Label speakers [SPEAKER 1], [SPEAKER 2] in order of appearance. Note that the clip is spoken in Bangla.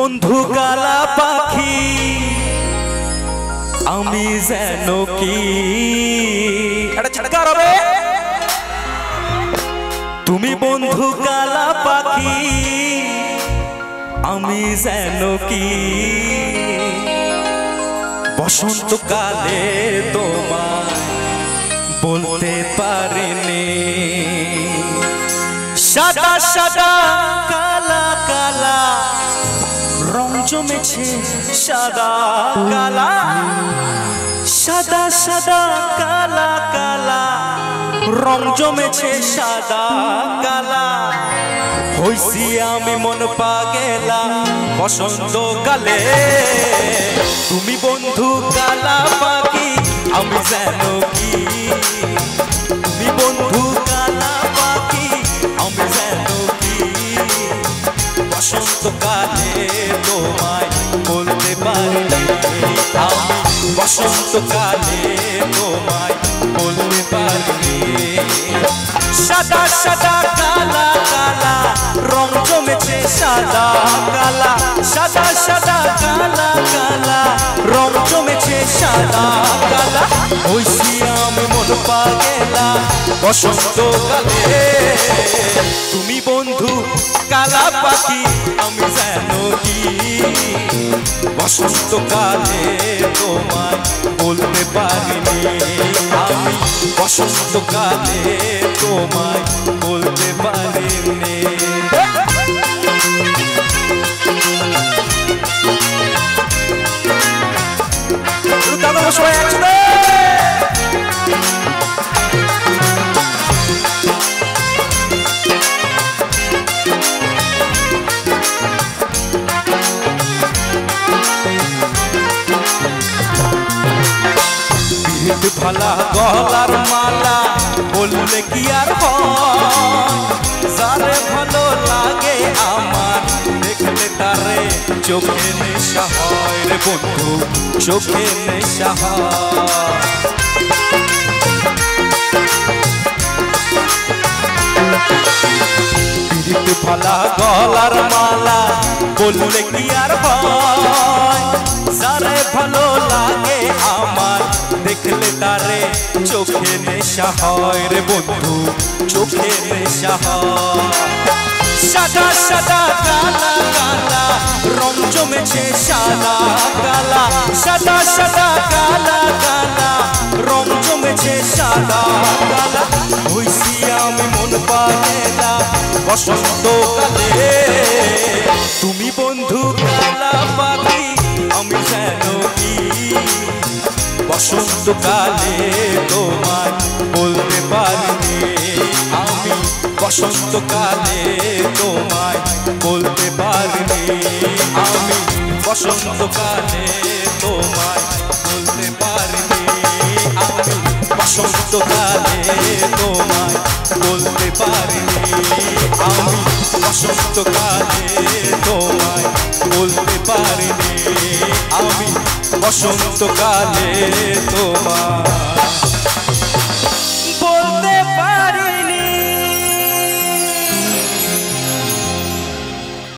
[SPEAKER 1] বন্ধু কালা পাখি, আমি যেন কি? তুমি বন্ধু কালা পাখি, আমি যেন কি? বসন্তকালে তোমায় বলতে পারিনি। সাদা সাদা কালা জমেছে সাদা কালা, সাদা সাদা কালা কালা। রং জমেছে সাদা কালা। হইছি আমি মন পাগেলা, বসন্ত কালে। তুমি বন্ধু কালা পাখি, আমি যেন বসন্তকালে তোমায় বলতে পারি। সাদা সাদা কালা কালা, রং জমেছে সাদা কালা। সাদা সাদা কালা কালা, রং জমেছে সাদা কালা। হইছি আমি মন পাগেলা বসন্তকালে তুমি বন্ধু, কালা পাখি, আমি যেন কি? বসন্তকালে তোমায় পারিনি। আমি বসন্তকালে তোমায় বলতে পারিনি। সবাই ফালা গলার মালা বললে কি আর যারে ভালো লাগে আমার, দেখলে তারে চোখে নেশা হয় রে বন্ধু, চোখে নেশা হয়। ফালা গলার মালা বললে কি আর হয়? তারে চোখে নেশা হয় রে বন্ধু, চোখে নেশা হয়। সাদা সাদা কালা কালা রং জমেছে সাদা কালা সাদা সাদা কালা কালা রং জমেছে সাদা কালা হইছি আমি মন পাগেলা, বসন্ত কালে। তুমি বন্ধু বসন্তকালে তোমায় বলতে পারিনি। আমি বসন্তকালে তোমায় বলতে পারিনি। আমি বসন্তকালে তোমায় বলতে পারিনি। আমি বসন্তকালে তোমায় বলতে পারিনি। আমি বসন্তকালে তোমায় বলতে আমি বসন্তকালে তোমার